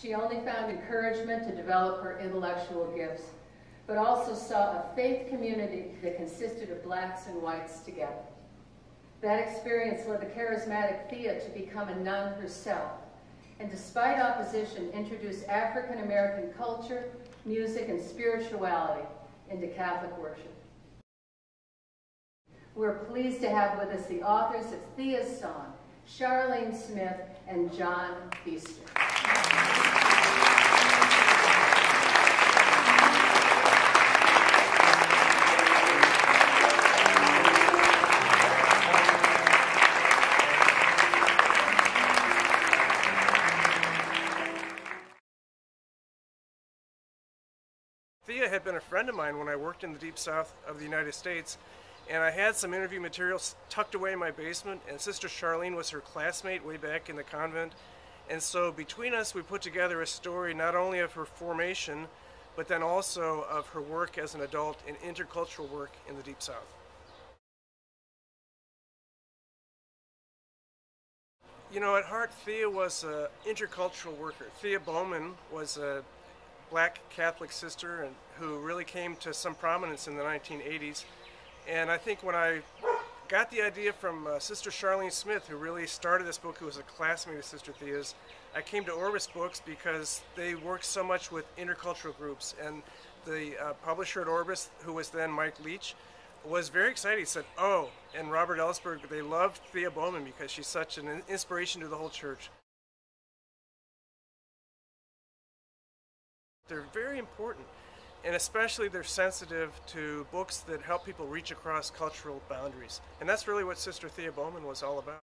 She only found encouragement to develop her intellectual gifts, but also saw a faith community that consisted of blacks and whites together. That experience led the charismatic Thea to become a nun herself, and despite opposition, introduced African American culture, music, and spirituality into Catholic worship. We're pleased to have with us the authors of Thea's Song, Charlene Smith and John Feister. Thea had been a friend of mine when I worked in the deep south of the United States, and I had some interview materials tucked away in my basement, and Sister Charlene was her classmate way back in the convent. And so between us, we put together a story not only of her formation, but then also of her work as an adult in intercultural work in the Deep South. You know, at heart, Thea was an intercultural worker. Thea Bowman was a black Catholic sister and who really came to some prominence in the 1980s. And I think when I got the idea from uh, Sister Charlene Smith, who really started this book, who was a classmate of Sister Thea's, I came to Orbis Books because they work so much with intercultural groups. And the uh, publisher at Orbis, who was then Mike Leach, was very excited. He said, Oh, and Robert Ellsberg, they loved Thea Bowman because she's such an inspiration to the whole church. They're very important, and especially they're sensitive to books that help people reach across cultural boundaries. And that's really what Sister Thea Bowman was all about.